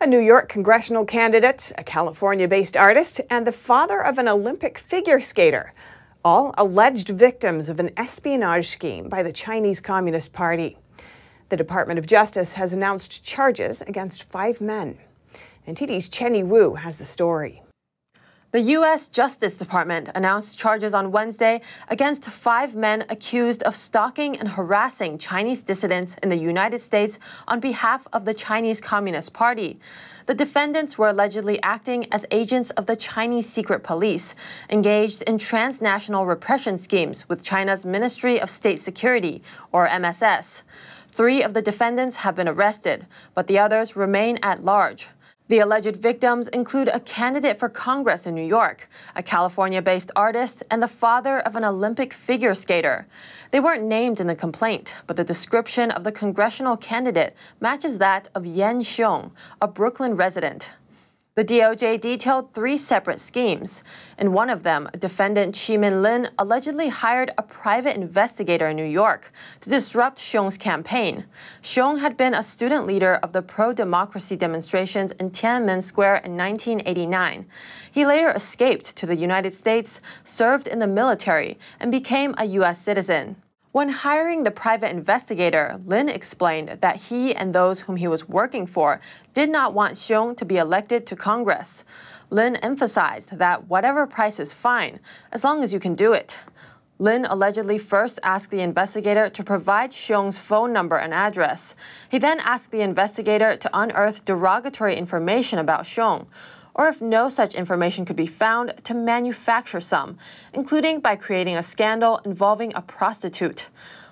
A New York congressional candidate, a California based artist, and the father of an Olympic figure skater, all alleged victims of an espionage scheme by the Chinese Communist Party. The Department of Justice has announced charges against five men. NTD's Chenny Wu has the story. The U.S. Justice Department announced charges on Wednesday against five men accused of stalking and harassing Chinese dissidents in the United States on behalf of the Chinese Communist Party. The defendants were allegedly acting as agents of the Chinese secret police, engaged in transnational repression schemes with China's Ministry of State Security, or MSS. Three of the defendants have been arrested, but the others remain at large. The alleged victims include a candidate for Congress in New York, a California based artist, and the father of an Olympic figure skater. They weren't named in the complaint, but the description of the congressional candidate matches that of Yan Xiong, a Brooklyn resident. The DOJ detailed three separate schemes. In one of them, defendant Chi-Min Lin allegedly hired a private investigator in New York to disrupt Xiong's campaign. Xiong had been a student leader of the pro-democracy demonstrations in Tiananmen Square in 1989. He later escaped to the United States, served in the military, and became a U.S. citizen. When hiring the private investigator, Lin explained that he and those whom he was working for did not want Xiong to be elected to Congress. Lin emphasized that whatever price is fine, as long as you can do it. Lin allegedly first asked the investigator to provide Xiong's phone number and address. He then asked the investigator to unearth derogatory information about Xiong, or if no such information could be found, to manufacture some, including by creating a scandal involving a prostitute.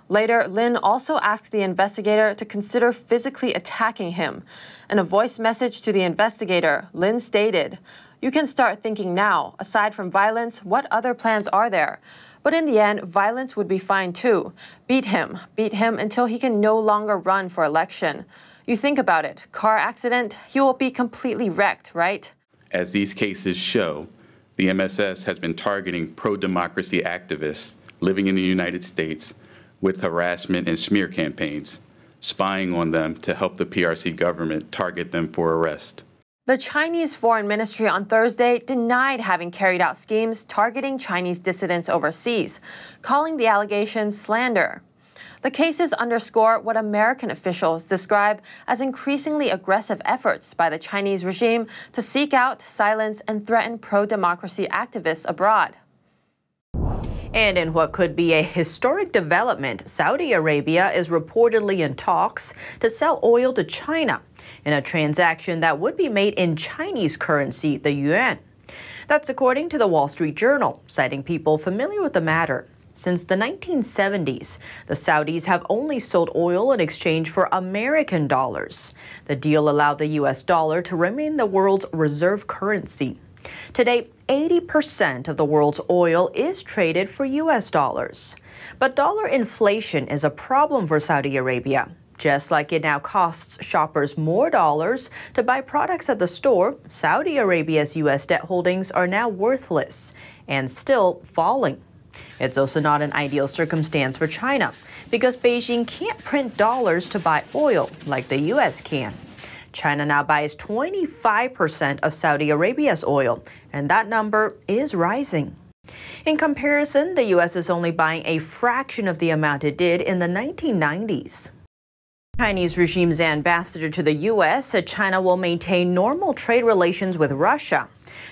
Later, Lin also asked the investigator to consider physically attacking him. In a voice message to the investigator, Lin stated, You can start thinking now. Aside from violence, what other plans are there? But in the end, violence would be fine too. Beat him. Beat him until he can no longer run for election. You think about it car accident, he will be completely wrecked, right? As these cases show, the MSS has been targeting pro-democracy activists living in the United States with harassment and smear campaigns, spying on them to help the PRC government target them for arrest. The Chinese Foreign Ministry on Thursday denied having carried out schemes targeting Chinese dissidents overseas, calling the allegations slander. The cases underscore what American officials describe as increasingly aggressive efforts by the Chinese regime to seek out, silence, and threaten pro democracy activists abroad. And in what could be a historic development, Saudi Arabia is reportedly in talks to sell oil to China in a transaction that would be made in Chinese currency, the yuan. That's according to the Wall Street Journal, citing people familiar with the matter. Since the 1970s, the Saudis have only sold oil in exchange for American dollars. The deal allowed the U.S. dollar to remain the world's reserve currency. Today, 80% of the world's oil is traded for U.S. dollars. But dollar inflation is a problem for Saudi Arabia. Just like it now costs shoppers more dollars to buy products at the store, Saudi Arabia's U.S. debt holdings are now worthless and still falling. It's also not an ideal circumstance for China because Beijing can't print dollars to buy oil like the U.S. can. China now buys 25% of Saudi Arabia's oil, and that number is rising. In comparison, the U.S. is only buying a fraction of the amount it did in the 1990s. Chinese regime's ambassador to the U.S. said China will maintain normal trade relations with Russia.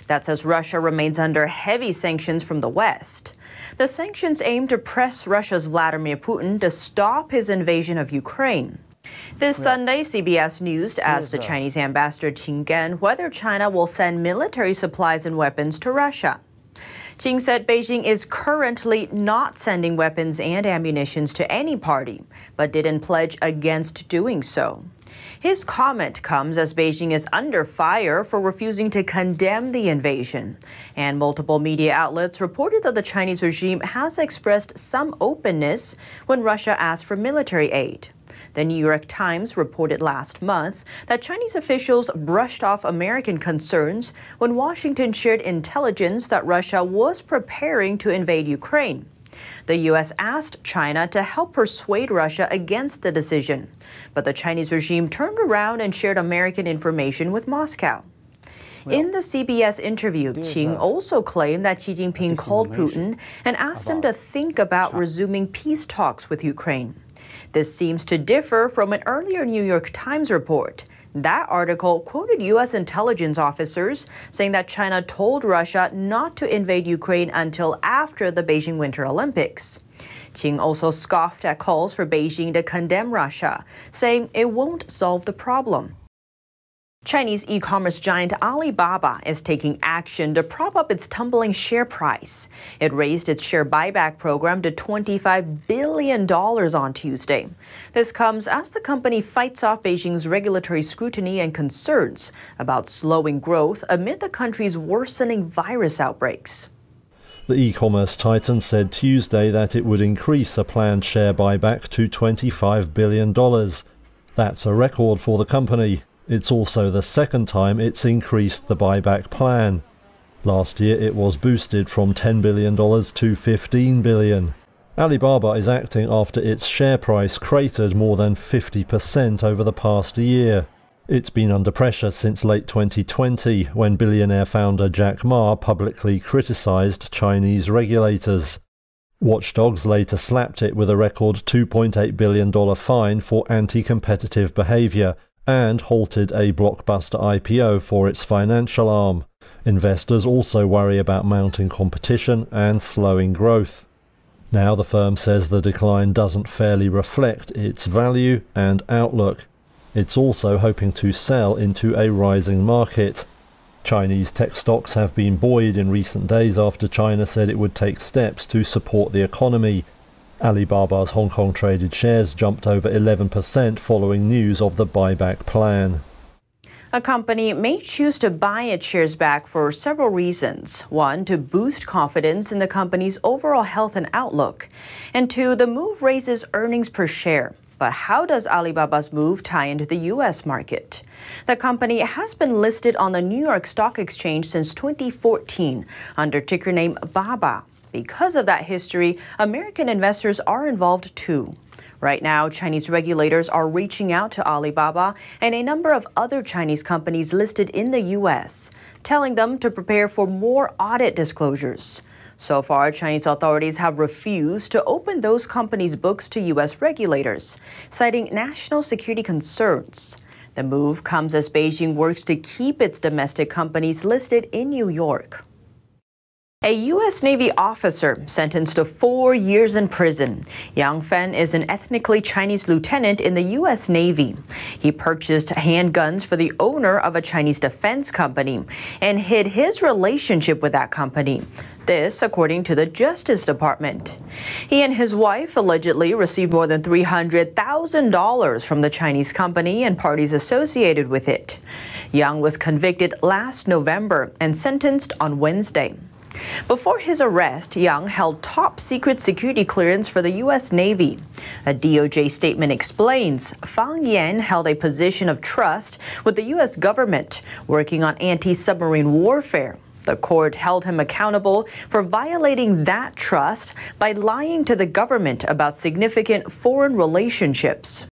That says Russia remains under heavy sanctions from the West. The sanctions aim to press Russia's Vladimir Putin to stop his invasion of Ukraine. This Sunday, CBS News asked the Chinese ambassador Qin Gang whether China will send military supplies and weapons to Russia. Qin said Beijing is currently not sending weapons and ammunition to any party, but didn't pledge against doing so. His comment comes as Beijing is under fire for refusing to condemn the invasion. And multiple media outlets reported that the Chinese regime has expressed some openness when Russia asked for military aid. The New York Times reported last month that Chinese officials brushed off American concerns when Washington shared intelligence that Russia was preparing to invade Ukraine. The U.S. asked China to help persuade Russia against the decision, but the Chinese regime turned around and shared American information with Moscow. Well, in the CBS interview, Qin also claimed that Xi Jinping called Putin and asked him to think about China. resuming peace talks with Ukraine. This seems to differ from an earlier New York Times report. That article quoted U.S. intelligence officers saying that China told Russia not to invade Ukraine until after the Beijing Winter Olympics. Qin also scoffed at calls for Beijing to condemn Russia, saying it won't solve the problem. Chinese e-commerce giant Alibaba is taking action to prop up its tumbling share price. It raised its share buyback program to $25 billion on Tuesday. This comes as the company fights off Beijing's regulatory scrutiny and concerns about slowing growth amid the country's worsening virus outbreaks. The e-commerce titan said Tuesday that it would increase a planned share buyback to $25 billion. That's a record for the company. It's also the second time it's increased the buyback plan. Last year it was boosted from $10 billion to 15 billion. Alibaba is acting after its share price cratered more than 50% over the past year. It's been under pressure since late 2020 when billionaire founder Jack Ma publicly criticized Chinese regulators. Watchdogs later slapped it with a record $2.8 billion fine for anti competitive behavior and halted a blockbuster IPO for its financial arm. Investors also worry about mounting competition and slowing growth. Now the firm says the decline doesn't fairly reflect its value and outlook. It's also hoping to sell into a rising market. Chinese tech stocks have been buoyed in recent days after China said it would take steps to support the economy, Alibaba's Hong Kong traded shares jumped over 11% following news of the buyback plan. A company may choose to buy its shares back for several reasons. One, to boost confidence in the company's overall health and outlook. And two, the move raises earnings per share. But how does Alibaba's move tie into the U.S. market? The company has been listed on the New York Stock Exchange since 2014 under ticker name BABA. Because of that history, American investors are involved too. Right now, Chinese regulators are reaching out to Alibaba and a number of other Chinese companies listed in the U.S., telling them to prepare for more audit disclosures. So far, Chinese authorities have refused to open those companies' books to U.S. regulators, citing national security concerns. The move comes as Beijing works to keep its domestic companies listed in New York. A U.S. Navy officer sentenced to four years in prison. Yang Fen is an ethnically Chinese lieutenant in the U.S. Navy. He purchased handguns for the owner of a Chinese defense company and hid his relationship with that company. This, according to the Justice Department. He and his wife allegedly received more than $300,000 from the Chinese company and parties associated with it. Yang was convicted last November and sentenced on Wednesday. Before his arrest, Yang held top secret security clearance for the U.S. Navy. A DOJ statement explains Fan Yang held a position of trust with the U.S. government, working on anti submarine warfare. The court held him accountable for violating that trust by lying to the government about significant foreign relationships.